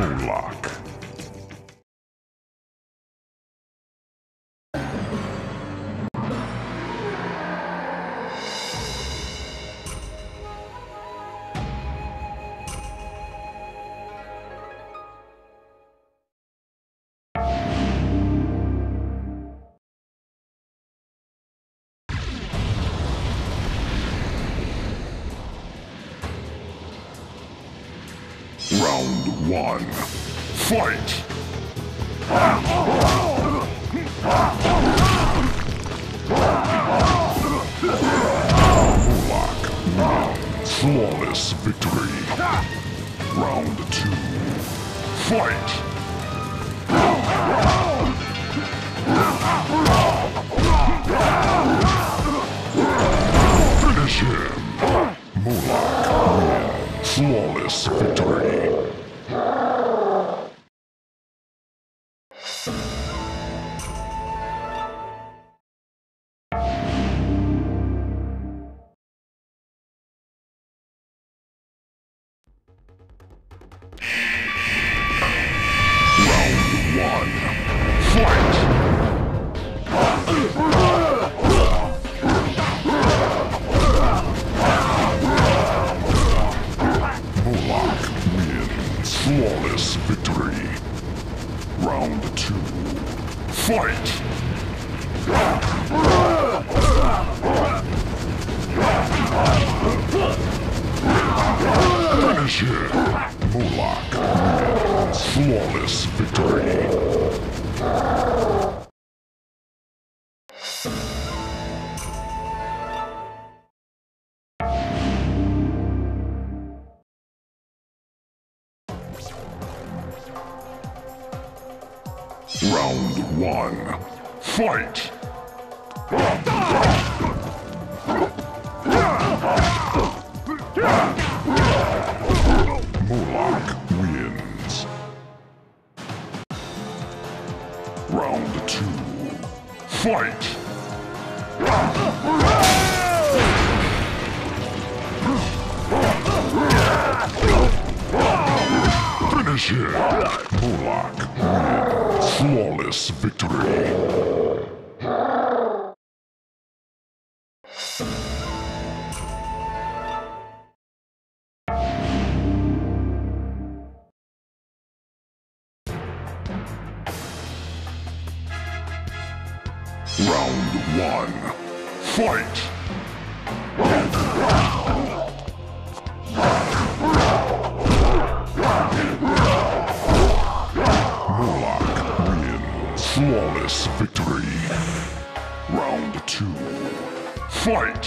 Moloch. One. Fight! Moloch. Flawless victory. Round two. Fight! Finish him! Moloch. Flawless victory. Fight! One. Fight! Moloch wins. Round two. Fight! Him! Moloch wins. Flawless victory. Round one. Fight! Flawless victory. Round two. Fight!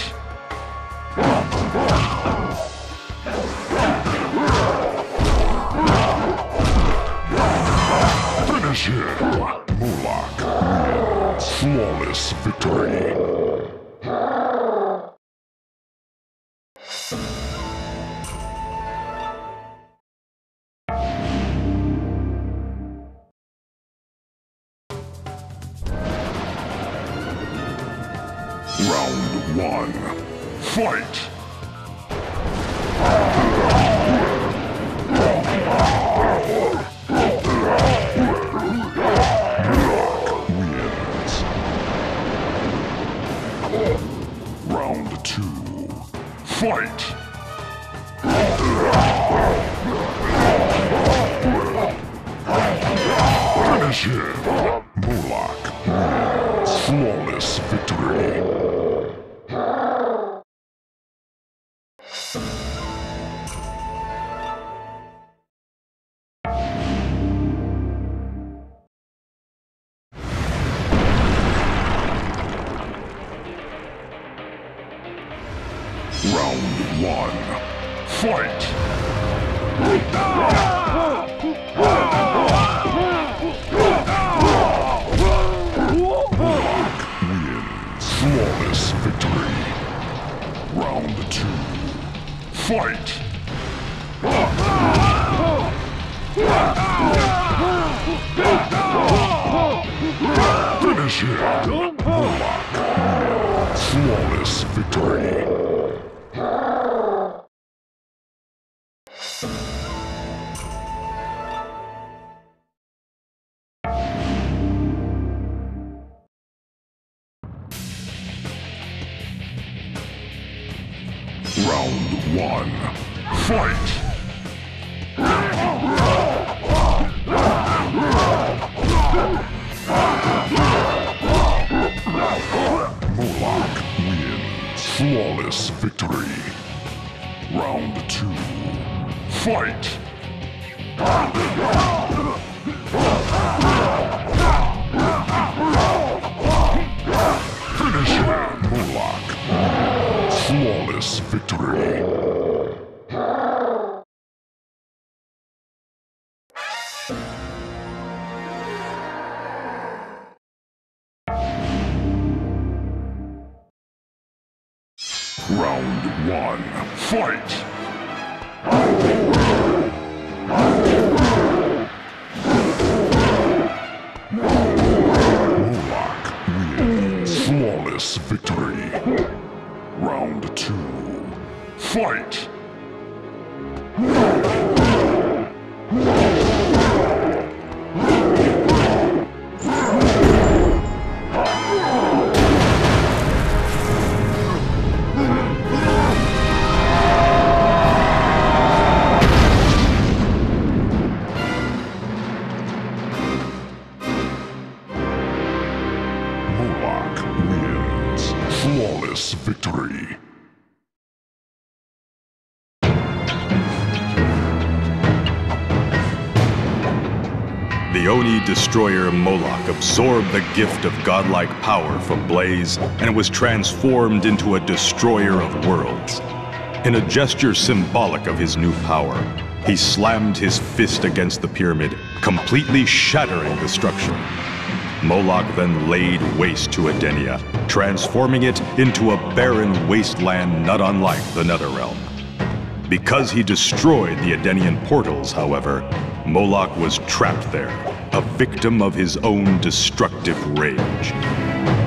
Finish him! Moloch. Flawless victory. Round two. Fight! Finish him! Wins. Flawless victory. Round one. Fight! Moloch wins. Flawless victory. Round two. Fight! Finish him! Flawless victory. you Flawless victory. Round two. Fight! Finish him! Wins. Flawless victory. Round one. Fight! Moloch wins. Flawless victory. Round two. Fight! Destroyer Moloch absorbed the gift of godlike power from Blaze and was transformed into a destroyer of worlds. In a gesture symbolic of his new power, he slammed his fist against the pyramid, completely shattering the structure. Moloch then laid waste to Edenia, transforming it into a barren wasteland not unlike the Netherrealm. Because he destroyed the Edenian portals, however, Moloch was trapped there, a victim of his own destructive rage.